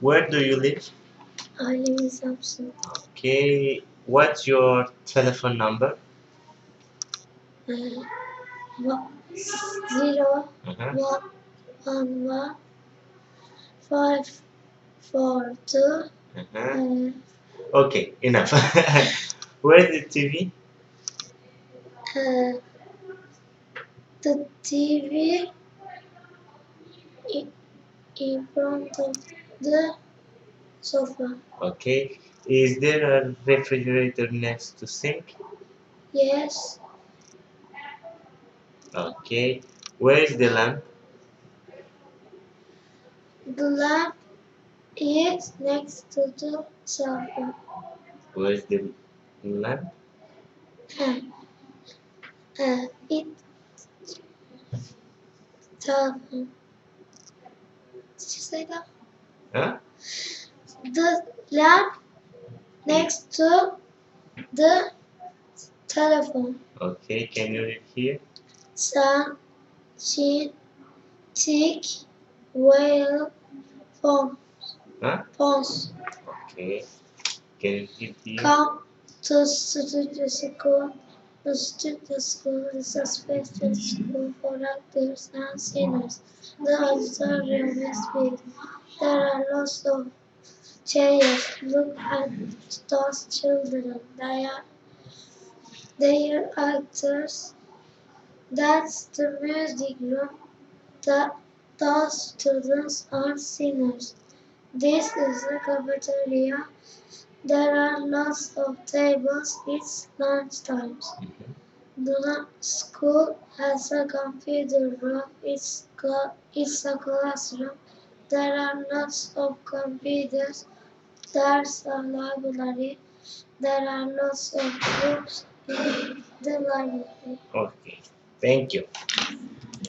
Where do you live? I live in Samsun. Okay. What's your telephone number? Uh, one, zero Uh-huh. one one one five four two Uh-huh. uh, Okay, enough. Where's the TV? uh, the TV in, in front of the sofa. Okay. Is there a refrigerator next to sink? Yes, Okay. Where is the lamp? the lamp is next to the sofa. Where is the lamp? Uh, uh, it telephone. Did you say that? Huh? The lamp next to the telephone. Okay, can you read here? Sun, chin, tick, whale, phone, Huh? phones. Okay. Can you read here? Come to student school. The student school is a special school for actors and singers. The auditorium is big. There of chairs. Look at those children. They are, they are actors. That's the music room. That those students are singers. This is the cafeteria. There are lots of tables. It's lunchtime. The school has a computer room. It's, it's a classroom. There are lots of computers. There's a library. There are lots of books in the library. Okay. Thank you.